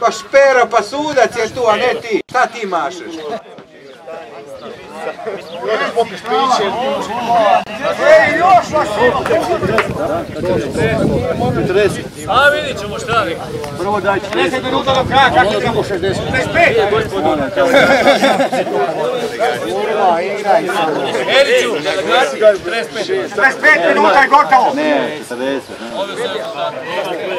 Pa špero, pa sudac je tu, a ne ti. Šta ti mašeš? Ej, još vas A vidit ćemo šta vi. 10 minuta do kraja, kako ćemo 60? 65! Eriću, delegaciji 45. 45 minuta i gotovo!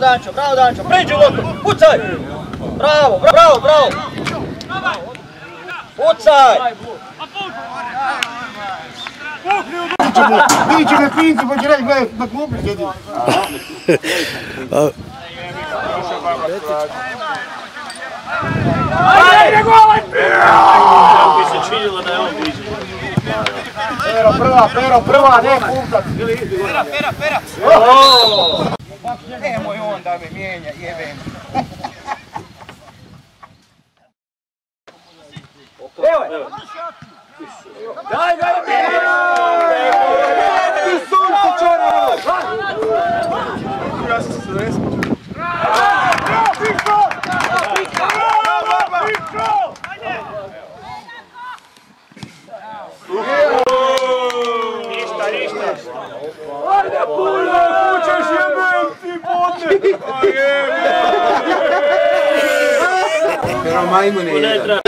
Dančo, bravo Dančo, priđi loptu, pucaj! Bravo, bra- bravo, bravo! Pucaj! Ti će me pinci, pa će reći, gledaj, na klupi sjedi. Pero prva, pero prva, ne puštat. Pera, pera, pera. Nemoj on da me mijenja, jebem. Pero majmun je jedan.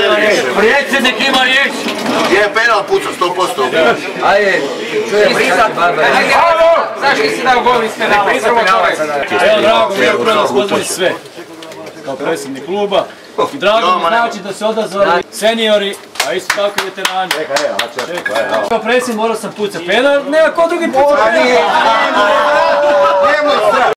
Predsjednik ima riječ. Je penal puca 100%. Ajde, čujem, Znaš ti si dao gol iz penala? Evo, drago mi je prvo vas pozdraviti sve. Kao predsjednik kluba. I drago mi znači da se odazvali seniori, a isto tako i veterani. Kao predsjednik morao sam pucati penal, nema ko drugi pucati penal.